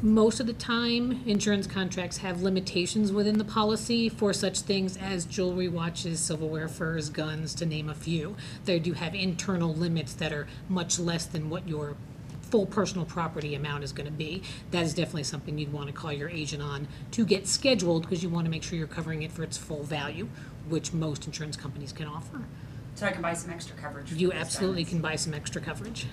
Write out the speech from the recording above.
Most of the time, insurance contracts have limitations within the policy for such things as jewelry, watches, silverware, furs, guns, to name a few. They do have internal limits that are much less than what your full personal property amount is gonna be. That is definitely something you'd wanna call your agent on to get scheduled, because you wanna make sure you're covering it for its full value, which most insurance companies can offer. So I can buy some extra coverage. You absolutely can buy some extra coverage.